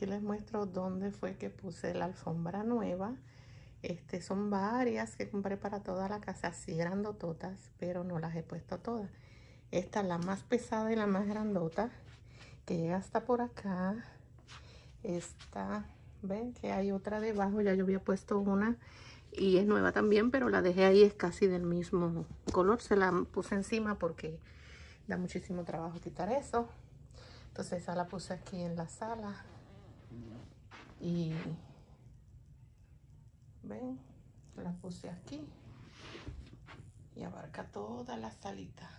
aquí les muestro dónde fue que puse la alfombra nueva. Este, son varias que compré para toda la casa, así grandototas, pero no las he puesto todas. Esta es la más pesada y la más grandota, que llega hasta por acá. Esta, ven que hay otra debajo, ya yo había puesto una y es nueva también, pero la dejé ahí, es casi del mismo color. Se la puse encima porque da muchísimo trabajo quitar eso. Entonces esa la puse aquí en la sala. Y ven, la puse aquí. Y abarca toda la salita.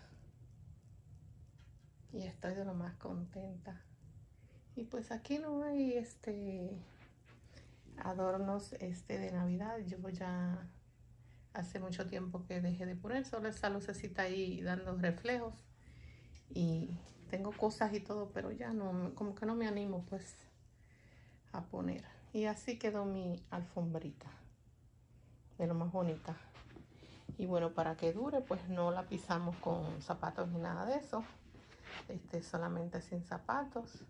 Y estoy de lo más contenta. Y pues aquí no hay este adornos este de navidad. Yo ya hace mucho tiempo que dejé de poner solo esa lucecita ahí dando reflejos. Y tengo cosas y todo, pero ya no, como que no me animo pues a poner. Y así quedó mi alfombrita, de lo más bonita. Y bueno, para que dure, pues no la pisamos con zapatos ni nada de eso. Este, solamente sin zapatos.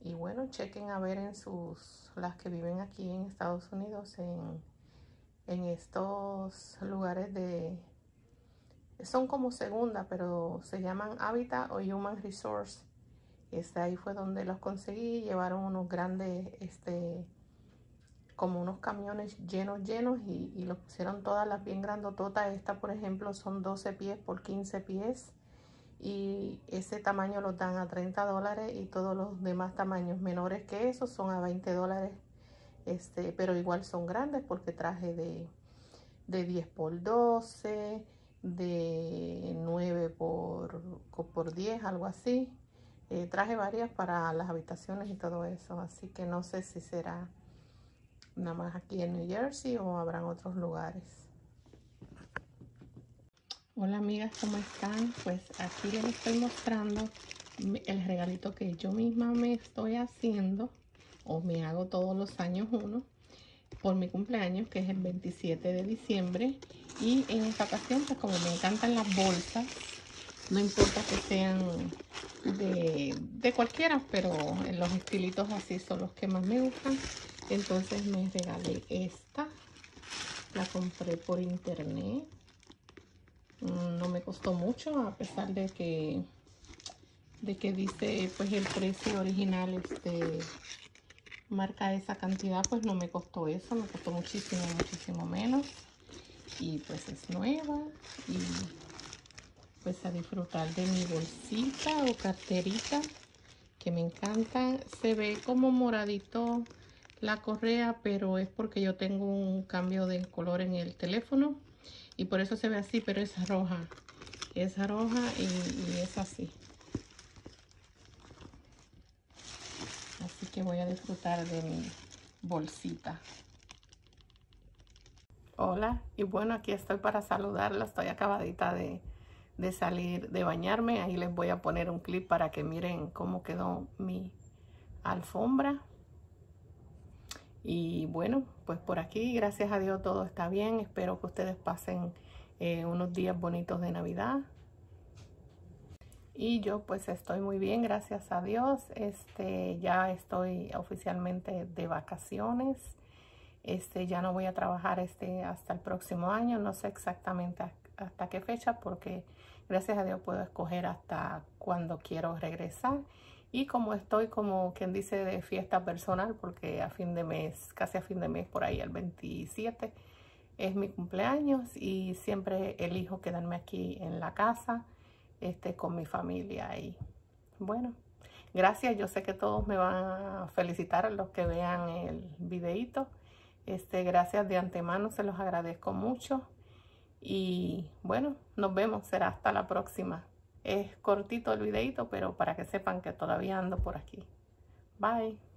Y bueno, chequen a ver en sus, las que viven aquí en Estados Unidos, en, en estos lugares de son como segunda, pero se llaman Habitat o Human Resource. Este, ahí fue donde los conseguí. Llevaron unos grandes, este, como unos camiones llenos, llenos y, y los pusieron todas las bien grandototas. Esta, por ejemplo, son 12 pies por 15 pies. Y ese tamaño los dan a 30 dólares y todos los demás tamaños menores que esos son a 20 dólares. Este, pero igual son grandes porque traje de, de 10 por 12 de 9 por, por 10, algo así. Eh, traje varias para las habitaciones y todo eso, así que no sé si será nada más aquí en New Jersey o habrán otros lugares. Hola amigas, ¿cómo están? Pues aquí les estoy mostrando el regalito que yo misma me estoy haciendo o me hago todos los años uno por mi cumpleaños, que es el 27 de diciembre. Y en esta ocasión, pues como me encantan las bolsas, no importa que sean de, de cualquiera, pero los estilitos así son los que más me gustan. Entonces me regalé esta. La compré por internet. Mm, no me costó mucho, a pesar de que de que dice pues el precio original este marca esa cantidad, pues no me costó eso, me costó muchísimo, muchísimo menos. Y pues es nueva y pues a disfrutar de mi bolsita o carterita que me encanta. Se ve como moradito la correa, pero es porque yo tengo un cambio de color en el teléfono y por eso se ve así, pero es roja. Es roja y, y es así. que voy a disfrutar de mi bolsita. Hola, y bueno, aquí estoy para saludarla. Estoy acabadita de, de salir de bañarme. Ahí les voy a poner un clip para que miren cómo quedó mi alfombra. Y bueno, pues por aquí, gracias a Dios, todo está bien. Espero que ustedes pasen eh, unos días bonitos de Navidad. Y yo pues estoy muy bien, gracias a Dios. Este, ya estoy oficialmente de vacaciones. Este, ya no voy a trabajar este hasta el próximo año. No sé exactamente hasta qué fecha porque gracias a Dios puedo escoger hasta cuando quiero regresar. Y como estoy como quien dice de fiesta personal porque a fin de mes, casi a fin de mes por ahí el 27 es mi cumpleaños y siempre elijo quedarme aquí en la casa este, con mi familia. Y bueno, gracias. Yo sé que todos me van a felicitar los que vean el videito. Este, gracias de antemano, se los agradezco mucho. Y bueno, nos vemos. Será hasta la próxima. Es cortito el videito, pero para que sepan que todavía ando por aquí. Bye.